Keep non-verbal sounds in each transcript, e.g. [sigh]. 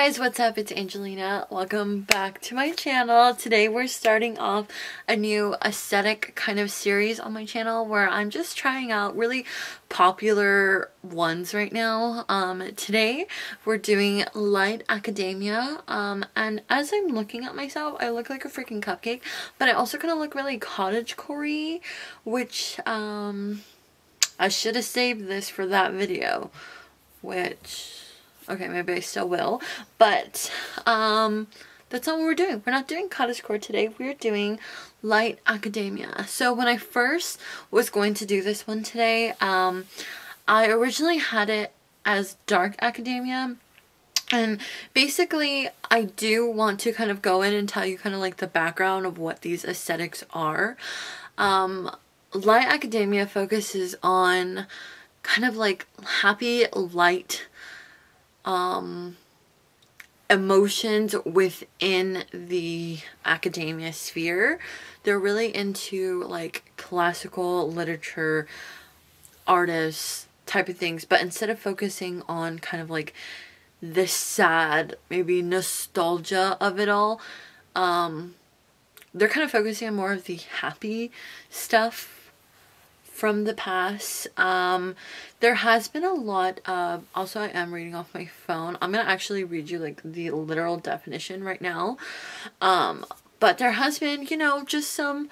guys, what's up? It's Angelina. Welcome back to my channel. Today we're starting off a new aesthetic kind of series on my channel where I'm just trying out really popular ones right now. Um, today we're doing light academia um, and as I'm looking at myself I look like a freaking cupcake but I also kind of look really cottage core which um, I should have saved this for that video which Okay, maybe I still will. But um, that's not what we're doing. We're not doing cottagecore today. We're doing light academia. So when I first was going to do this one today, um, I originally had it as dark academia. And basically, I do want to kind of go in and tell you kind of like the background of what these aesthetics are. Um, light academia focuses on kind of like happy, light um, emotions within the academia sphere. They're really into like classical literature, artists, type of things, but instead of focusing on kind of like the sad, maybe nostalgia of it all, um, they're kind of focusing on more of the happy stuff from the past. Um, there has been a lot of, also I am reading off my phone. I'm going to actually read you like the literal definition right now. Um, but there has been, you know, just some,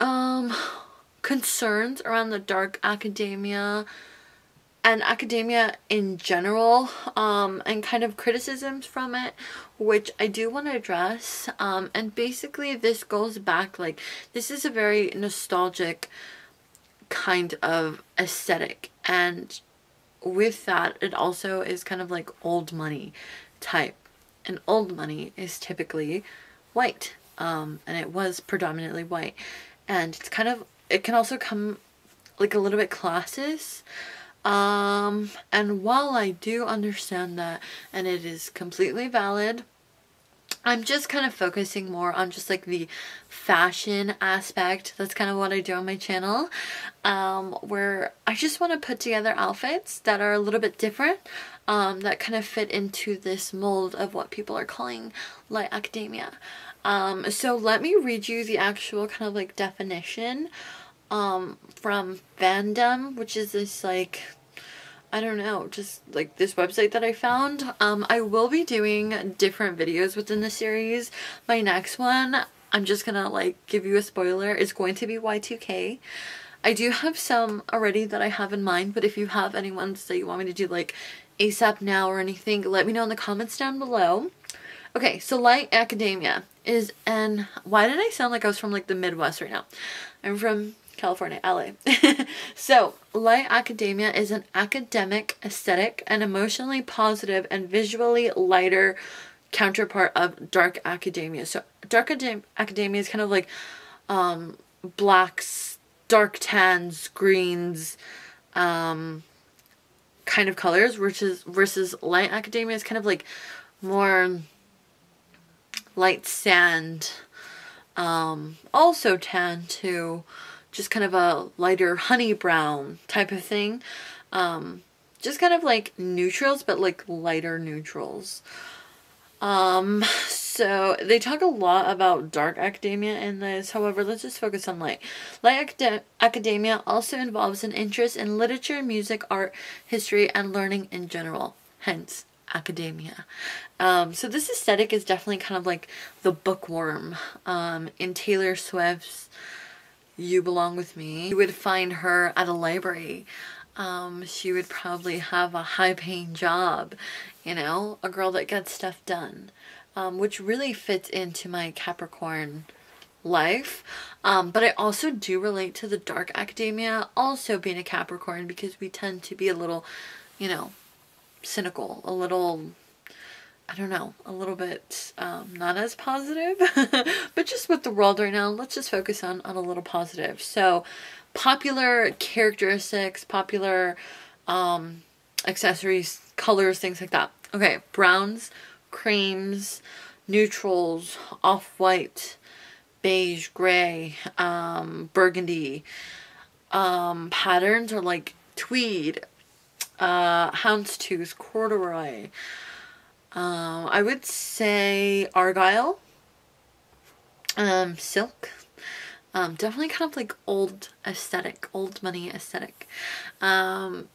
um, concerns around the dark academia and academia in general um, and kind of criticisms from it which I do want to address um, and basically this goes back like this is a very nostalgic kind of aesthetic and with that it also is kind of like old money type and old money is typically white um, and it was predominantly white and it's kind of it can also come like a little bit classist um, and while I do understand that, and it is completely valid, I'm just kind of focusing more on just like the fashion aspect. That's kind of what I do on my channel. Um, where I just want to put together outfits that are a little bit different. Um, that kind of fit into this mold of what people are calling light academia. Um, so let me read you the actual kind of like definition um, from Fandom, which is this like, I don't know, just like this website that I found. Um, I will be doing different videos within the series. My next one, I'm just gonna like give you a spoiler, is going to be Y2K. I do have some already that I have in mind, but if you have any ones that you want me to do like ASAP now or anything, let me know in the comments down below. Okay, so Light Academia is an, why did I sound like I was from like the Midwest right now? I'm from California, LA. [laughs] so, light academia is an academic, aesthetic, and emotionally positive and visually lighter counterpart of dark academia. So, dark academia is kind of like um, blacks, dark tans, greens, um, kind of colors, versus versus light academia is kind of like more light sand, um, also tan too just kind of a lighter honey brown type of thing. Um, just kind of like neutrals, but like lighter neutrals. Um, so they talk a lot about dark academia in this. However, let's just focus on light. Light acad academia also involves an interest in literature, music, art, history, and learning in general. Hence, academia. Um, so this aesthetic is definitely kind of like the bookworm um, in Taylor Swift's you Belong With Me. You would find her at a library. Um, she would probably have a high paying job, you know, a girl that gets stuff done, um, which really fits into my Capricorn life. Um, but I also do relate to the dark academia, also being a Capricorn, because we tend to be a little, you know, cynical, a little I don't know, a little bit um, not as positive, [laughs] but just with the world right now, let's just focus on, on a little positive. So, popular characteristics, popular um, accessories, colors, things like that. Okay, browns, creams, neutrals, off-white, beige, gray, um, burgundy. Um, patterns are like tweed, uh, houndstooth, corduroy. Um, I would say argyle, um, silk. Um, definitely kind of like old aesthetic, old money aesthetic. Um,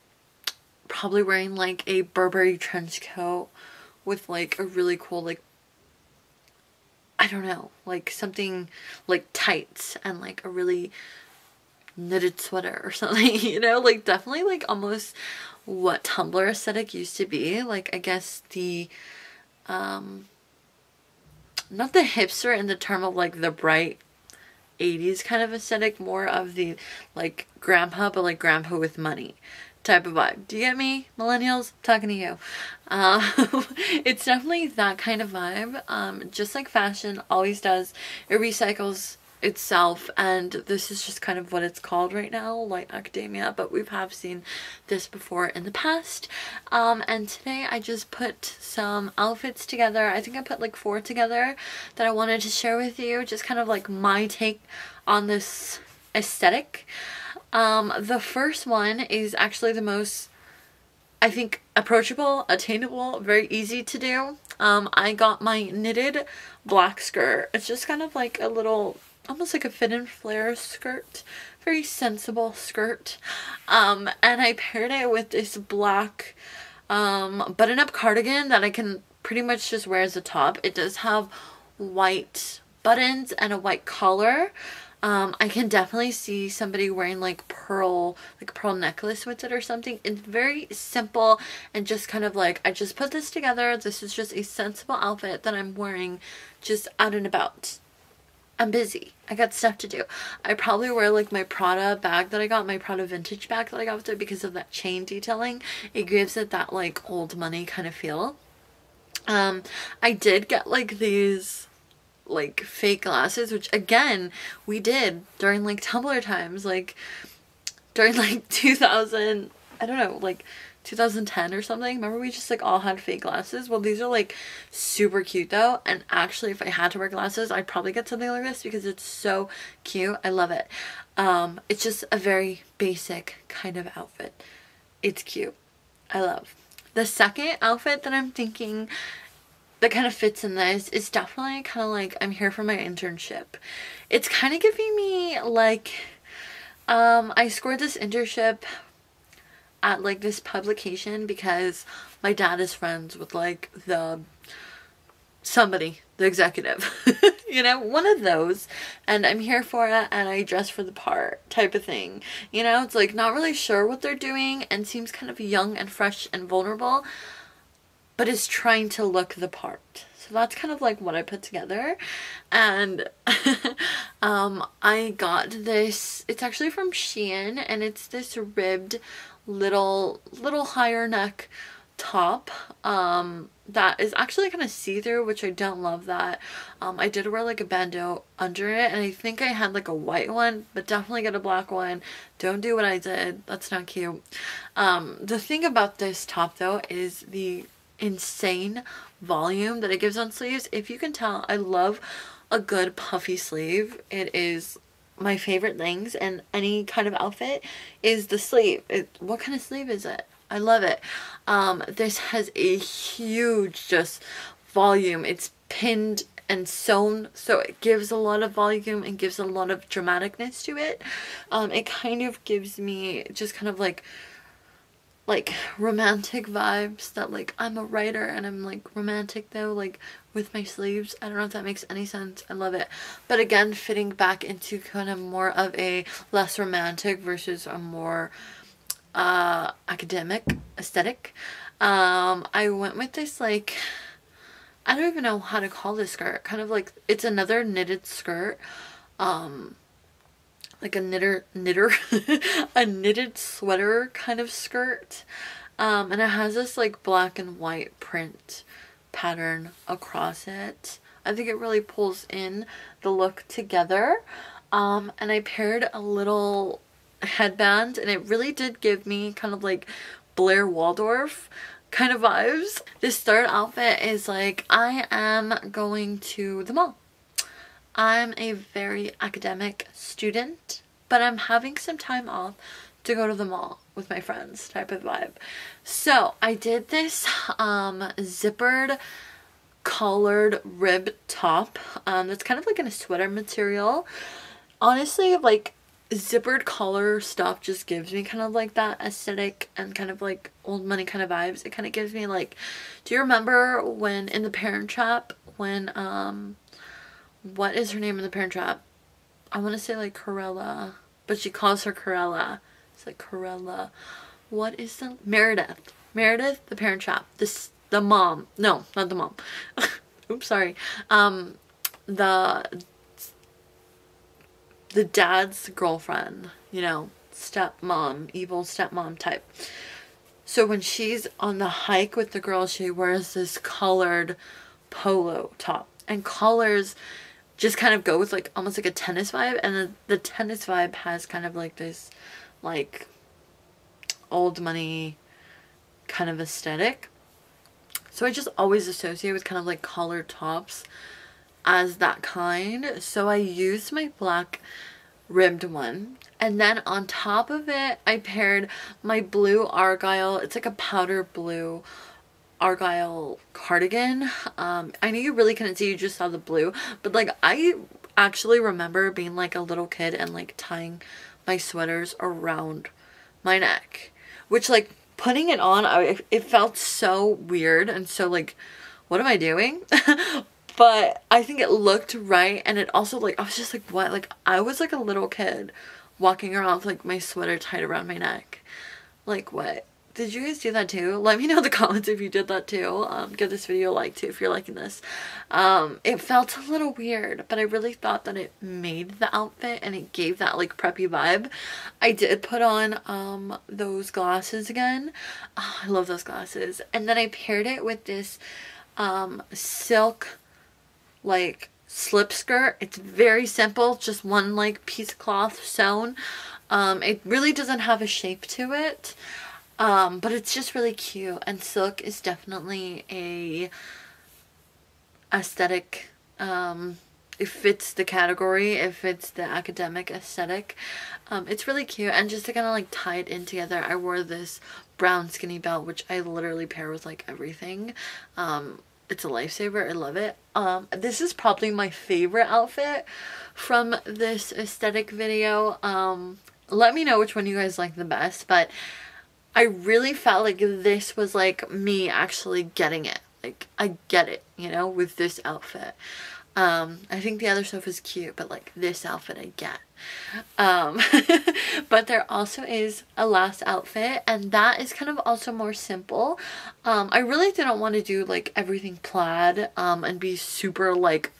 probably wearing like a Burberry trench coat with like a really cool like I don't know, like something like tights and like a really knitted sweater or [laughs] something, you know, like definitely like almost what Tumblr aesthetic used to be. Like I guess the um not the hipster in the term of like the bright 80s kind of aesthetic, more of the like grandpa, but like grandpa with money type of vibe. Do you get me, millennials? Talking to you. Um, [laughs] it's definitely that kind of vibe. Um, just like fashion always does, it recycles itself and this is just kind of what it's called right now light academia but we have seen this before in the past um and today i just put some outfits together i think i put like four together that i wanted to share with you just kind of like my take on this aesthetic um the first one is actually the most I think approachable, attainable, very easy to do. Um, I got my knitted black skirt. It's just kind of like a little almost like a fit and flare skirt very sensible skirt um and i paired it with this black um button-up cardigan that i can pretty much just wear as a top it does have white buttons and a white collar um, I can definitely see somebody wearing like pearl, like pearl necklace with it or something. It's very simple and just kind of like, I just put this together. This is just a sensible outfit that I'm wearing just out and about. I'm busy. I got stuff to do. I probably wear like my Prada bag that I got, my Prada vintage bag that I got with it because of that chain detailing. It gives it that like old money kind of feel. Um, I did get like these like fake glasses, which again, we did during like Tumblr times, like during like [laughs] 2000, I don't know, like 2010 or something. Remember we just like all had fake glasses? Well, these are like super cute though. And actually if I had to wear glasses, I'd probably get something like this because it's so cute. I love it. Um, it's just a very basic kind of outfit. It's cute. I love. The second outfit that I'm thinking that kind of fits in this is definitely kind of like I'm here for my internship. It's kind of giving me like um I scored this internship at like this publication because my dad is friends with like the somebody the executive [laughs] you know one of those. And i'm here for it and i dress for the part type of thing. You know it's like not really sure what they're doing and seems kind of young and fresh and vulnerable but is trying to look the part so that's kind of like what i put together. And [laughs] um i got this it's actually from shein and it's this ribbed little little higher neck top um that is actually kind of see-through which I don't love that. Um I did wear like a bandeau under it and I think I had like a white one but definitely get a black one. Don't do what I did. That's not cute. Um the thing about this top though is the insane volume that it gives on sleeves if you can tell I love a good puffy sleeve it is my favorite things and any kind of outfit is the sleeve. It, what kind of sleeve is it? I love it. Um, this has a huge just volume. It's pinned and sewn so it gives a lot of volume and gives a lot of dramaticness to it. Um, it kind of gives me just kind of like like romantic vibes that like I'm a writer and I'm like romantic though like with my sleeves. I don't know if that makes any sense. I love it. But again, fitting back into kind of more of a less romantic versus a more uh, academic aesthetic. Um, I went with this like, I don't even know how to call this skirt. Kind of like, it's another knitted skirt. Um, like a knitter knitter [laughs] a knitted sweater kind of skirt. Um and it has this like black and white print pattern across it. I think it really pulls in the look together. Um and i paired a little headband and it really did give me kind of like blair waldorf kind of vibes. This third outfit is like i am going to the mall I'm a very academic student, but I'm having some time off to go to the mall, with my friends type of vibe. So I did this um, zippered collared rib top. Um, it's kind of like in a sweater material. Honestly, like zippered collar stuff just gives me kind of like that aesthetic and kind of like old money kind of vibes. It kind of gives me like, do you remember when in the Parent Trap when um, what is her name in the Parent Trap? I want to say like Corella, but she calls her Corella. It's like Corella. What is the Meredith? Meredith, the Parent Trap. This the mom. No, not the mom. [laughs] Oops, sorry. Um, the the dad's girlfriend, you know, stepmom, evil stepmom type. So when she's on the hike with the girl, she wears this colored polo top. And colors just kind of go with like almost like a tennis vibe. And the, the tennis vibe has kind of like this like old money kind of aesthetic. So I just always associate with kind of like collared tops as that kind. So I used my black ribbed one. And then on top of it, I paired my blue Argyle. It's like a powder blue Argyle cardigan. Um, I know you really couldn't see, you just saw the blue. But like I actually remember being like a little kid and like tying my sweaters around my neck. Which like putting it on, I, it felt so weird and so like, what am I doing? [laughs] but I think it looked right and it also like I was just like what like I was like a little kid walking around with like my sweater tied around my neck like what did you guys do that too? Let me know in the [laughs] comments if you did that too. Um give this video a like too if you're liking this. Um it felt a little weird but I really thought that it made the outfit and it gave that like preppy vibe. I did put on um those glasses again. Oh, I love those glasses. And then I paired it with this um silk like slip skirt. It's very simple, just one like piece of cloth sewn. Um, it really doesn't have a shape to it, um, but it's just really cute. And silk is definitely a aesthetic. Um, it fits the category. It fits the academic aesthetic. Um, it's really cute. And just to kind of like tie it in together, I wore this brown skinny belt, which I literally pair with like everything. Um, it's a lifesaver. I love it. Um, this is probably my favorite outfit from this aesthetic video. Um, let me know which one you guys like the best, but I really felt like this was like me actually getting it. Like, I get it, you know, with this outfit. Um, I think the other stuff is cute, but like this outfit I get. Um, [laughs] but there also is a last outfit and that is kind of also more simple. Um, I really didn't want to do like everything plaid um, and be super like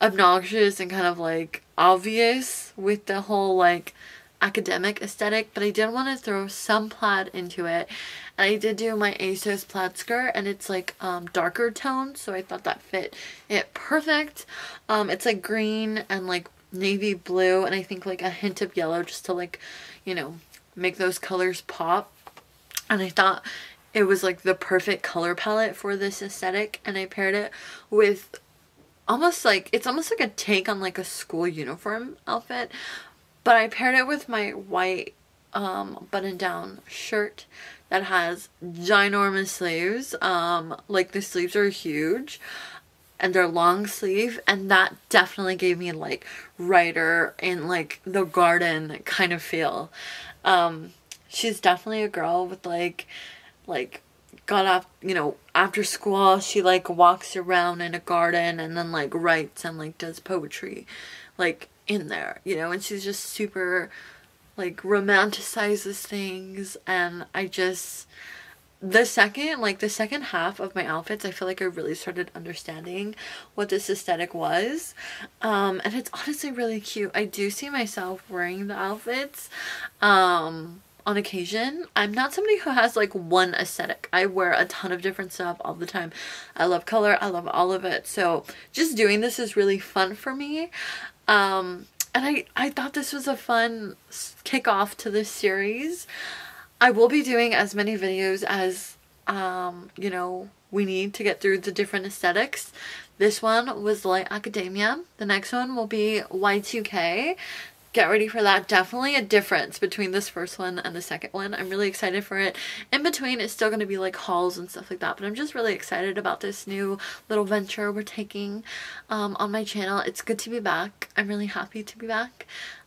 obnoxious and kind of like obvious with the whole like academic aesthetic but I did want to throw some plaid into it. And I did do my ASOS plaid skirt and it's like um, darker tone so I thought that fit it perfect. Um, it's like green and like navy blue and I think like a hint of yellow just to like you know make those colors pop. And I thought it was like the perfect color palette for this aesthetic and I paired it with almost like it's almost like a take on like a school uniform outfit but I paired it with my white um, button down shirt that has ginormous sleeves. Um, like the sleeves are huge and they're long sleeve and that definitely gave me like writer in like the garden kind of feel. Um, she's definitely a girl with like like got off you know after school she like walks around in a garden and then like writes and like does poetry like in there, you know, and she's just super like romanticizes things and I just the second like the second half of my outfits I feel like I really started understanding what this aesthetic was um and it's honestly really cute. I do see myself wearing the outfits um on occasion. I'm not somebody who has like one aesthetic. I wear a ton of different stuff all the time. I love color. I love all of it. So just doing this is really fun for me um, and I, I thought this was a fun kickoff to this series. I will be doing as many videos as, um, you know, we need to get through the different aesthetics. This one was Light Academia. The next one will be Y2K. Get ready for that. Definitely a difference between this first one and the second one. I'm really excited for it. In between, it's still going to be like hauls and stuff like that, but I'm just really excited about this new little venture we're taking um, on my channel. It's good to be back. I'm really happy to be back.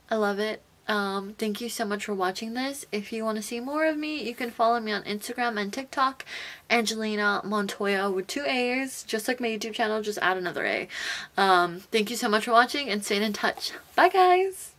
I love it. Um, thank you so much for watching this. If you want to see more of me, you can follow me on Instagram and TikTok, Angelina Montoya with two A's, just like my YouTube channel, just add another A. Um, thank you so much for watching and staying in touch. Bye guys!